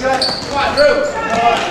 Come on, Drew.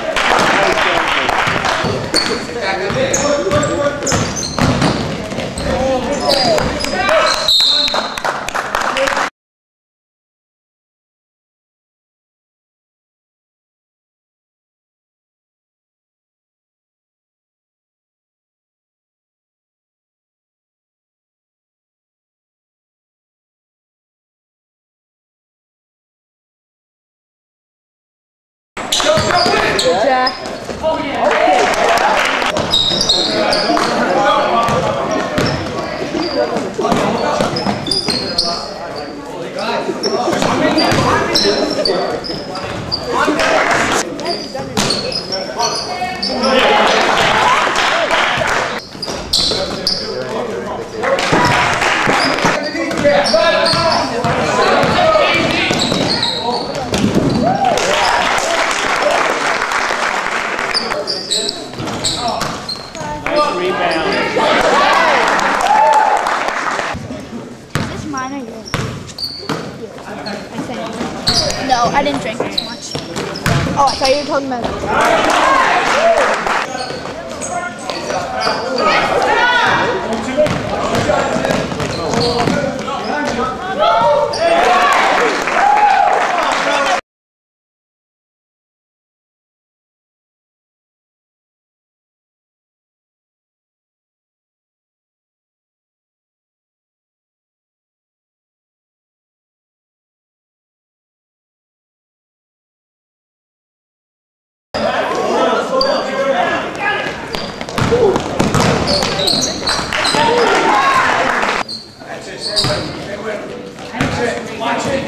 Mine or yours? I said No, I didn't drink this much. Oh, I thought you were talking about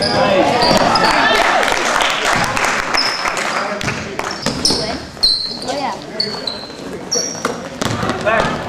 yeah. Back.